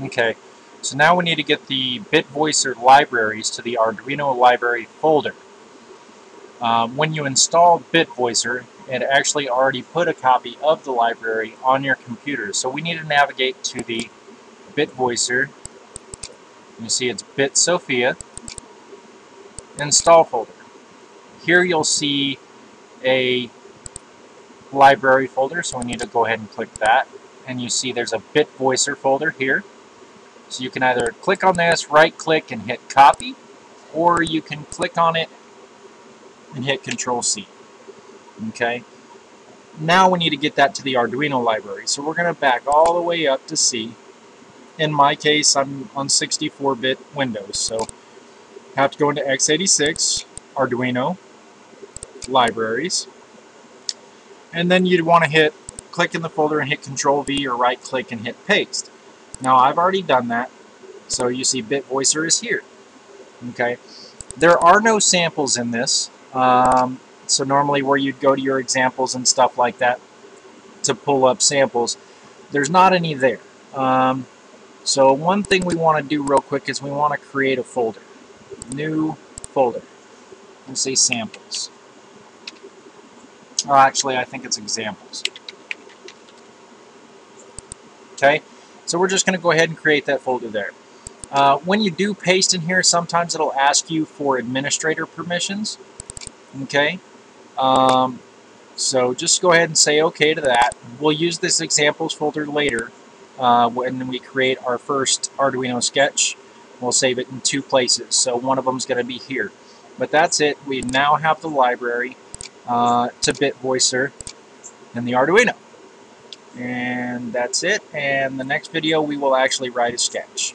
Okay, so now we need to get the BitVoicer libraries to the Arduino library folder. Um, when you install BitVoicer, it actually already put a copy of the library on your computer. So we need to navigate to the BitVoicer. You see it's BitSophia install folder. Here you'll see a library folder, so we need to go ahead and click that. And you see there's a BitVoicer folder here. So you can either click on this, right click and hit copy, or you can click on it and hit control C. Okay. Now we need to get that to the Arduino library. So we're going to back all the way up to C. In my case, I'm on 64-bit Windows, so have to go into x86, Arduino, libraries, and then you'd want to hit click in the folder and hit control V or right click and hit paste. Now I've already done that, so you see BitVoicer is here. Okay, there are no samples in this, um, so normally where you'd go to your examples and stuff like that to pull up samples, there's not any there. Um, so one thing we want to do real quick is we want to create a folder. New folder. And say samples. Oh, actually, I think it's examples. Okay, so we're just going to go ahead and create that folder there. Uh, when you do paste in here, sometimes it'll ask you for administrator permissions. Okay, um, so just go ahead and say OK to that. We'll use this examples folder later uh, when we create our first Arduino sketch. We'll save it in two places, so one of them is going to be here. But that's it. We now have the library uh, to BitVoicer and the Arduino. And that's it. And the next video we will actually write a sketch.